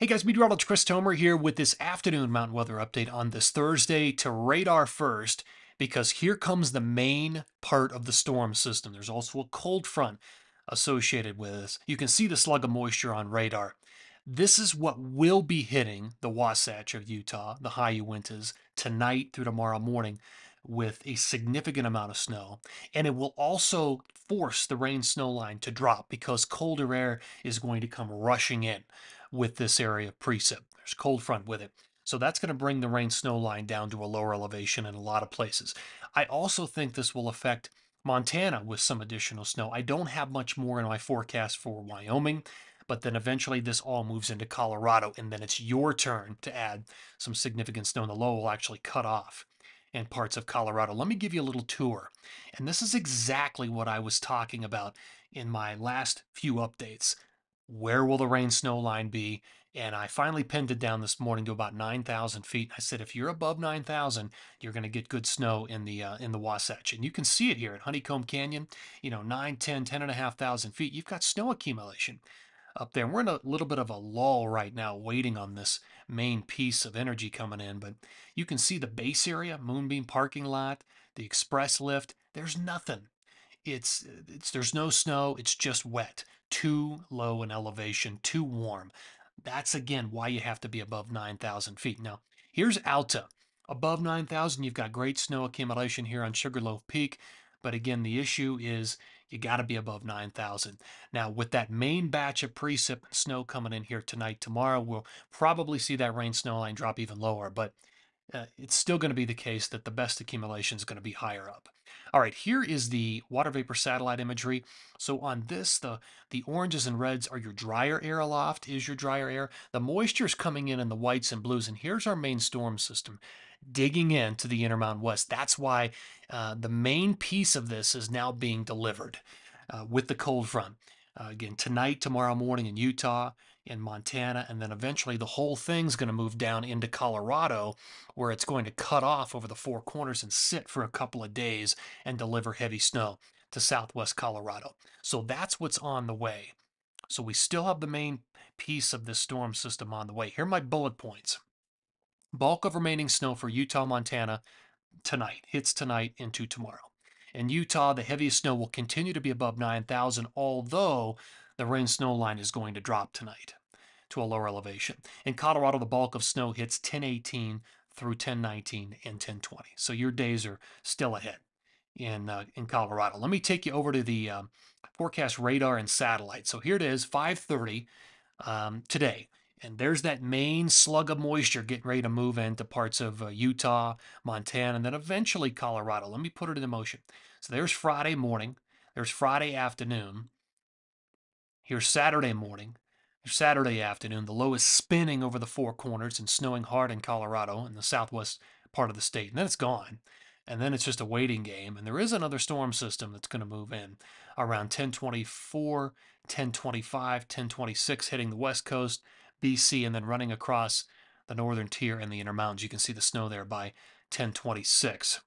Hey guys, meteorologist Chris Tomer here with this afternoon mountain weather update on this Thursday to radar first because here comes the main part of the storm system. There's also a cold front associated with this. You can see the slug of moisture on radar. This is what will be hitting the Wasatch of Utah, the high Uintas, tonight through tomorrow morning with a significant amount of snow. And it will also force the rain snow line to drop because colder air is going to come rushing in with this area precip. There's cold front with it. So that's going to bring the rain snow line down to a lower elevation in a lot of places. I also think this will affect Montana with some additional snow. I don't have much more in my forecast for Wyoming, but then eventually this all moves into Colorado, and then it's your turn to add some significant snow, and the low will actually cut off in parts of Colorado. Let me give you a little tour. And this is exactly what I was talking about in my last few updates. Where will the rain snow line be? And I finally pinned it down this morning to about 9,000 feet. I said, if you're above 9,000, you're going to get good snow in the uh, in the Wasatch. And you can see it here at Honeycomb Canyon, you know, 9, 10, 10 and a half thousand feet. You've got snow accumulation up there. And we're in a little bit of a lull right now, waiting on this main piece of energy coming in. But you can see the base area, Moonbeam parking lot, the express lift. There's nothing. It's, it's there's no snow. It's just wet. Too low in elevation. Too warm. That's again why you have to be above 9,000 feet. Now, here's Alta. Above 9,000, you've got great snow accumulation here on Sugarloaf Peak. But again, the issue is you got to be above 9,000. Now, with that main batch of precip and snow coming in here tonight, tomorrow, we'll probably see that rain snow line drop even lower. But uh, it's still going to be the case that the best accumulation is going to be higher up. All right, here is the water vapor satellite imagery. So on this, the, the oranges and reds are your drier air aloft, is your drier air. The moisture is coming in in the whites and blues, and here's our main storm system digging into the Intermountain West. That's why uh, the main piece of this is now being delivered uh, with the cold front. Uh, again, tonight, tomorrow morning in Utah, in Montana, and then eventually the whole thing's going to move down into Colorado, where it's going to cut off over the four corners and sit for a couple of days and deliver heavy snow to southwest Colorado. So that's what's on the way. So we still have the main piece of this storm system on the way. Here are my bullet points. Bulk of remaining snow for Utah, Montana tonight, hits tonight into tomorrow. In Utah, the heaviest snow will continue to be above 9,000, although the rain snow line is going to drop tonight to a lower elevation. In Colorado, the bulk of snow hits 1018 through 1019 and 1020. So your days are still ahead in uh, in Colorado. Let me take you over to the um, forecast radar and satellite. So here it is, 5:30 um, today. And there's that main slug of moisture getting ready to move into parts of uh, Utah, Montana, and then eventually Colorado. Let me put it into motion. So there's Friday morning. There's Friday afternoon. Here's Saturday morning. Saturday afternoon. The low is spinning over the four corners and snowing hard in Colorado in the southwest part of the state. And then it's gone. And then it's just a waiting game. And there is another storm system that's going to move in around 1024, 1025, 1026 hitting the west coast BC, and then running across the northern tier and the Intermountains. You can see the snow there by 1026.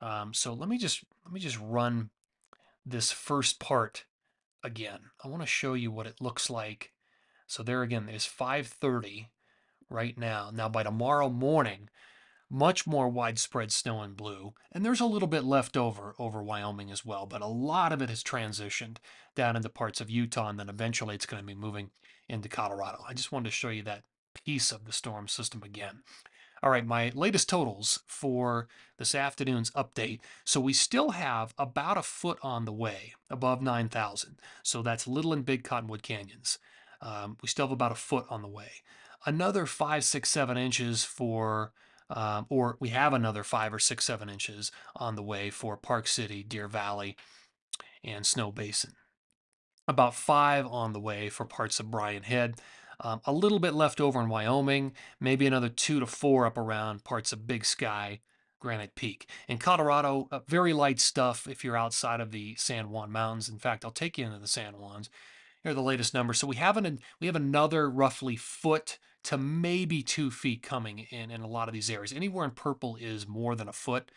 Um, so let me just let me just run this first part again. I want to show you what it looks like. So there again, it's 5:30 right now. Now by tomorrow morning, much more widespread snow and blue, and there's a little bit left over over Wyoming as well, but a lot of it has transitioned down into parts of Utah, and then eventually it's going to be moving into Colorado. I just wanted to show you that piece of the storm system again. All right, my latest totals for this afternoon's update. So we still have about a foot on the way above 9,000. So that's Little and Big Cottonwood Canyons. Um, we still have about a foot on the way. Another five, six, seven inches for um, or we have another five or six, seven inches on the way for Park City, Deer Valley, and Snowbasin. About five on the way for parts of Brian Head. Um, a little bit left over in Wyoming, maybe another two to four up around parts of Big Sky, Granite Peak. In Colorado, uh, very light stuff if you're outside of the San Juan Mountains. In fact, I'll take you into the San Juans. Here are the latest numbers. So we have an we have another roughly foot to maybe two feet coming in in a lot of these areas. Anywhere in purple is more than a foot.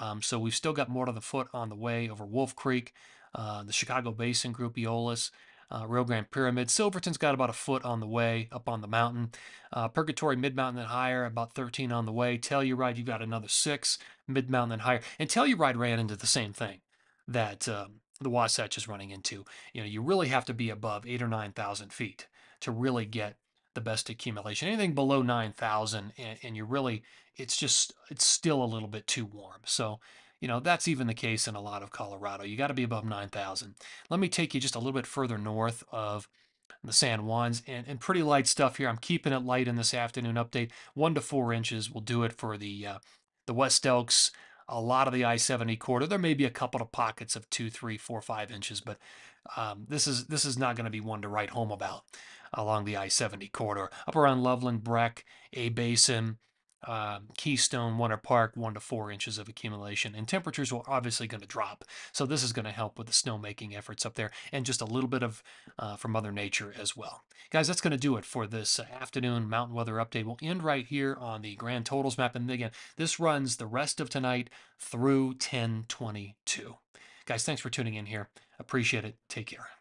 Um, so we've still got more than a foot on the way over Wolf Creek, uh, the Chicago Basin Group, Eolus, uh, Rio Grande Pyramid. Silverton's got about a foot on the way up on the mountain. Uh, Purgatory, mid mountain and higher, about 13 on the way. Telluride, you've got another six, mid mountain and higher. And Telluride ran into the same thing that um, the Wasatch is running into. You know, you really have to be above eight or 9,000 feet to really get the best accumulation. Anything below 9,000 and, and you really, it's just, it's still a little bit too warm. So, you know, that's even the case in a lot of Colorado. You got to be above 9,000. Let me take you just a little bit further north of the San Juans and, and pretty light stuff here. I'm keeping it light in this afternoon update. One to four inches will do it for the uh, the West Elks. A lot of the I-70 corridor. There may be a couple of pockets of two, three, four, five inches, but um, this is this is not going to be one to write home about along the I-70 corridor. Up around Loveland, Breck, A-Basin, um, Keystone, Winter Park, one to four inches of accumulation. And temperatures are obviously going to drop. So this is going to help with the snowmaking efforts up there and just a little bit of uh, from Mother Nature as well. Guys, that's going to do it for this uh, afternoon mountain weather update. We'll end right here on the grand totals map. And again, this runs the rest of tonight through 1022. Guys, thanks for tuning in here. Appreciate it. Take care.